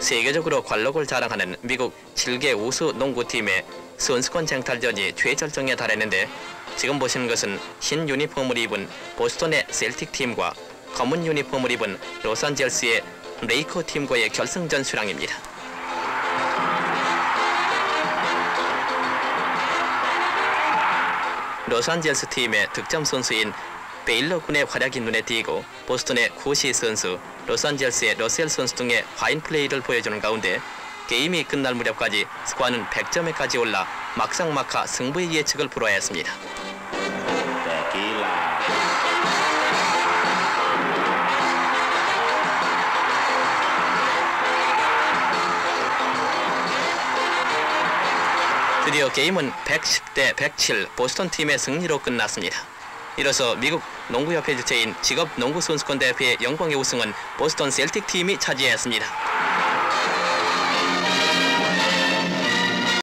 세계적으로 관록을 자랑하는 미국 7개 우수 농구팀의 선수권 쟁탈전이 최절정에 달했는데 지금 보시는 것은 흰 유니폼을 입은 보스턴의 셀틱 팀과 검은 유니폼을 입은 로산젤스의 레이커 팀과의 결승전 실황입니다. 로산젤스 팀의 득점 선수인 베일러 군의 활약이 눈에 띄고 보스턴의 쿠시 선수, 로산젤스의 러셀 선수 등의 화인 플레이를 보여주는 가운데 게임이 끝날 무렵까지 스코어는 100점에까지 올라 막상막하 승부의 예측을 불허야 했습니다. Tequila. 드디어 게임은 110대 107 보스턴 팀의 승리로 끝났습니다. 이로써 미국 농구협회 주최인 직업 농구 선수권 대회의 영광의 우승은 보스턴 셀틱 팀이 차지했습니다.